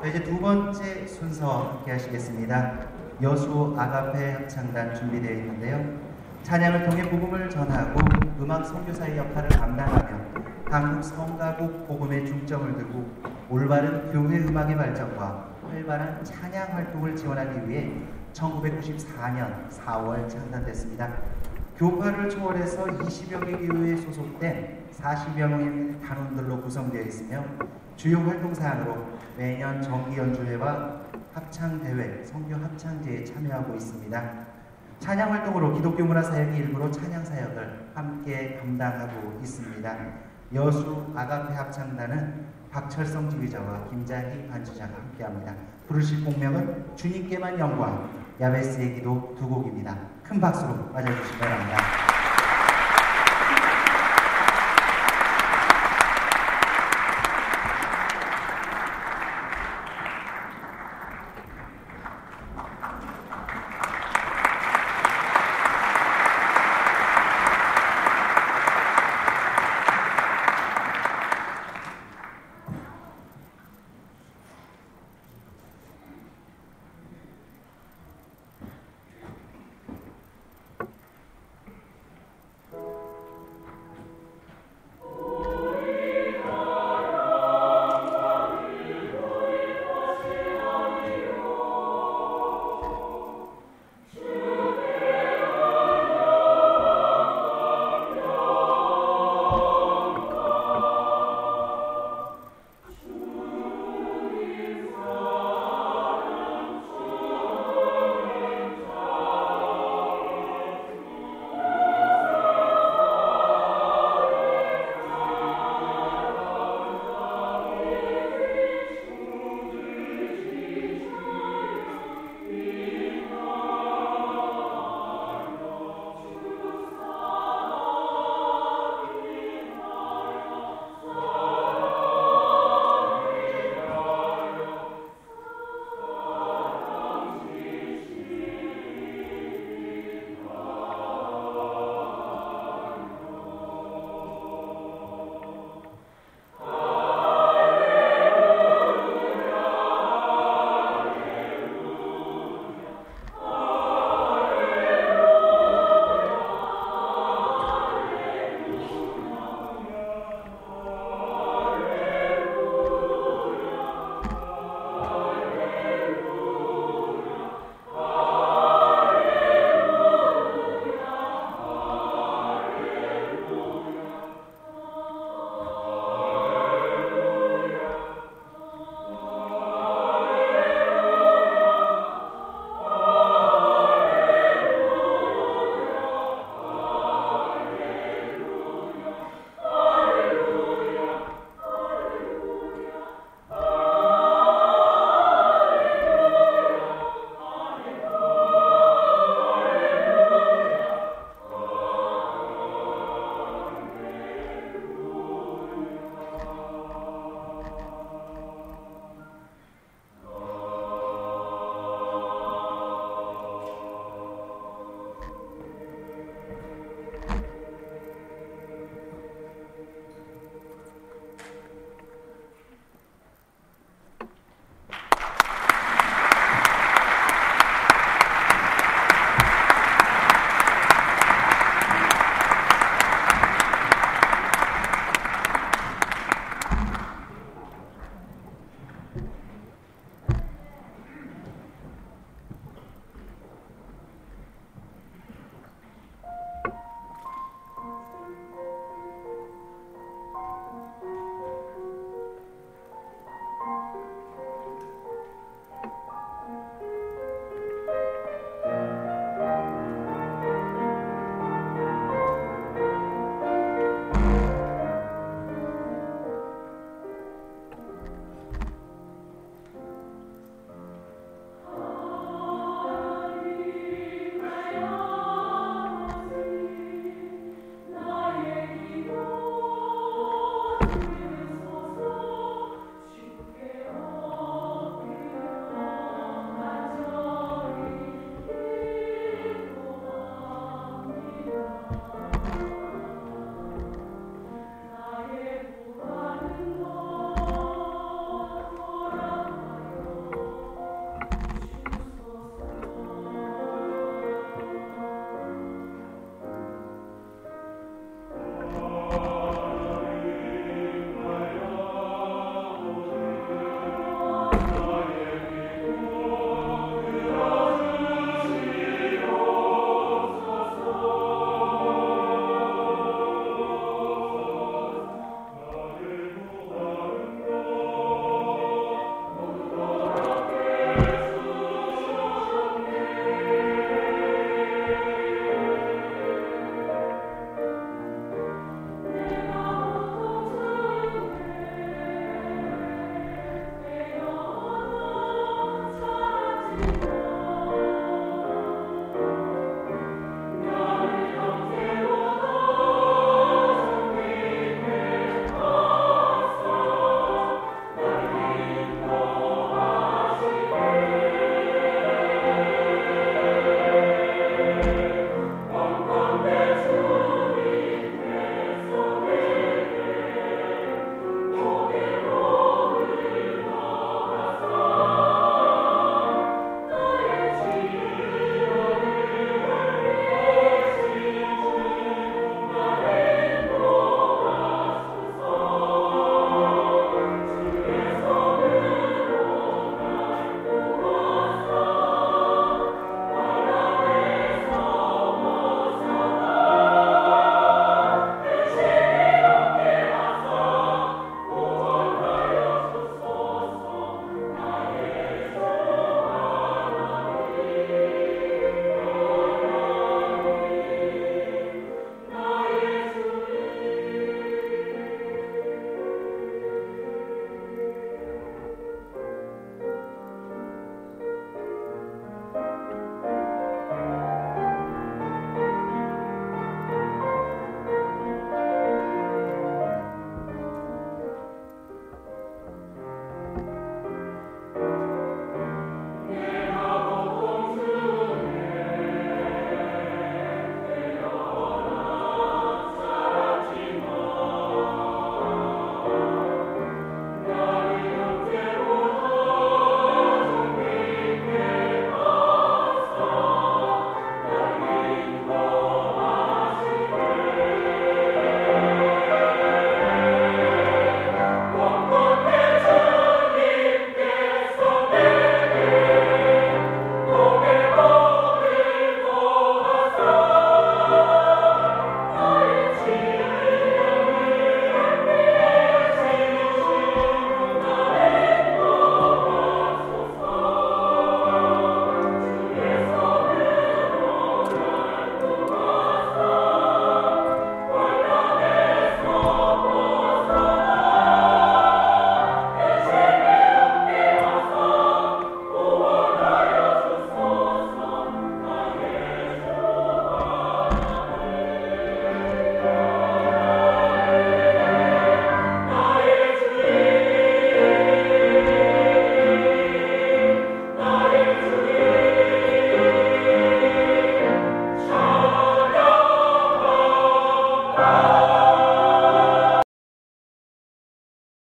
자, 이제 두 번째 순서 함께 하시겠습니다. 여수 아가페 합창단 준비되어 있는데요. 찬양을 통해 복음을 전하고 음악 선교사의 역할을 감당하며 한국 성가곡 복음에 중점을 두고 올바른 교회 음악의 발전과 활발한 찬양 활동을 지원하기 위해 1994년 4월 창단됐습니다. 교파를 초월해서 20여 개 교회에 소속된 40여 명의 단원들로 구성되어 있으며 주요 활동 사항으로 매년 정기 연주회와 합창 대회, 성교 합창제에 참여하고 있습니다. 찬양 활동으로 기독교 문화 사역의 일부로 찬양 사역을 함께 감당하고 있습니다. 여수 아가페 합창단은 박철성 지휘자와 김자희 반주자가 함께합니다. 부르실 공명은 주님께만 영광, 야베스의 기도 두 곡입니다. 큰 박수로 맞아주시기 바랍니다.